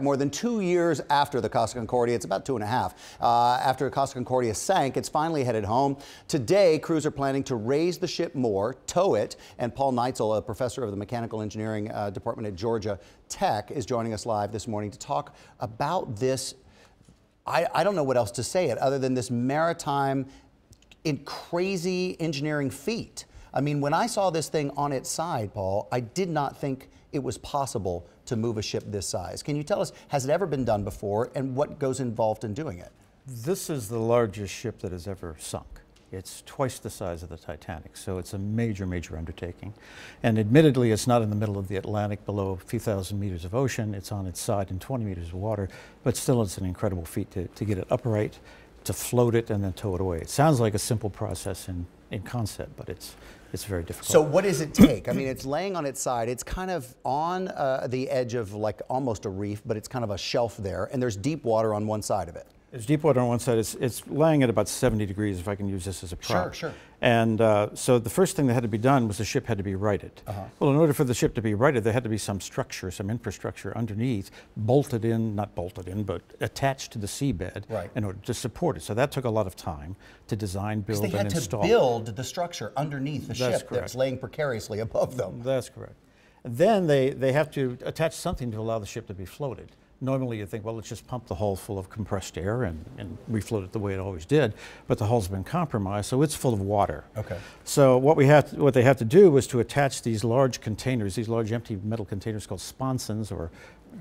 More than two years after the Costa Concordia, it's about two and a half, uh, after Costa Concordia sank, it's finally headed home. Today, crews are planning to raise the ship more, tow it, and Paul Neitzel, a professor of the Mechanical Engineering uh, Department at Georgia Tech, is joining us live this morning to talk about this. I, I don't know what else to say it other than this maritime in crazy engineering feat. I mean, when I saw this thing on its side, Paul, I did not think it was possible to move a ship this size. Can you tell us, has it ever been done before and what goes involved in doing it? This is the largest ship that has ever sunk. It's twice the size of the Titanic, so it's a major, major undertaking. And admittedly, it's not in the middle of the Atlantic below a few thousand meters of ocean. It's on its side in 20 meters of water, but still it's an incredible feat to, to get it upright, to float it, and then tow it away. It sounds like a simple process in, in concept, but it's, it's very difficult. So what does it take? I mean, it's laying on its side. It's kind of on uh, the edge of like almost a reef, but it's kind of a shelf there, and there's deep water on one side of it. It's deep water on one side. It's, it's laying at about 70 degrees, if I can use this as a prop. Sure, sure. And uh, so the first thing that had to be done was the ship had to be righted. Uh -huh. Well, in order for the ship to be righted, there had to be some structure, some infrastructure underneath, bolted in, not bolted in, but attached to the seabed right. in order to support it. So that took a lot of time to design, build, they and had install. to build the structure underneath the that's ship correct. that's laying precariously above them. That's correct. Then they, they have to attach something to allow the ship to be floated. Normally you think, well, let's just pump the hull full of compressed air and, and refloat it the way it always did, but the hull's been compromised, so it's full of water. Okay. So what we have, to, what they have to do is to attach these large containers, these large empty metal containers called sponsons or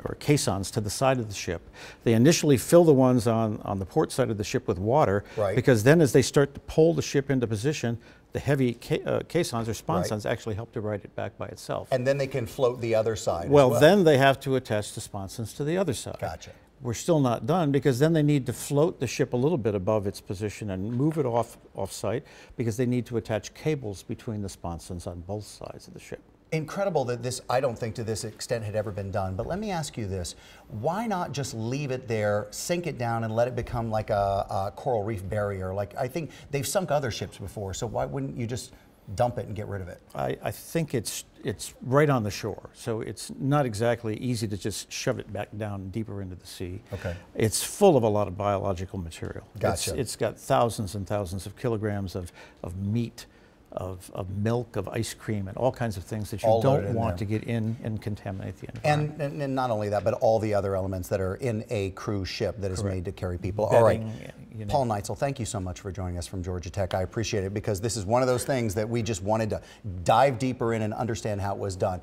or caissons to the side of the ship. They initially fill the ones on, on the port side of the ship with water right. because then as they start to pull the ship into position, the heavy ca uh, caissons or sponsons right. actually help to right it back by itself. And then they can float the other side. Well, well, then they have to attach the sponsons to the other side. Gotcha. We're still not done because then they need to float the ship a little bit above its position and move it off off site because they need to attach cables between the sponsons on both sides of the ship incredible that this, I don't think to this extent had ever been done. But let me ask you this why not just leave it there, sink it down, and let it become like a, a, coral reef barrier? Like, I think they've sunk other ships before, so why wouldn't you just dump it and get rid of it? I, I think it's, it's right on the shore, so it's not exactly easy to just shove it back down deeper into the sea. Okay. It's full of a lot of biological material. Gotcha. it's, it's got thousands and thousands of kilograms of, of meat of, of milk, of ice cream, and all kinds of things that you all don't want there. to get in and contaminate the environment. And, and, and, not only that, but all the other elements that are in a cruise ship that is Correct. made to carry people. Bedding, all right. You know. Paul Neitzel, thank you so much for joining us from Georgia Tech. I appreciate it because this is one of those things that we just wanted to dive deeper in and understand how it was done.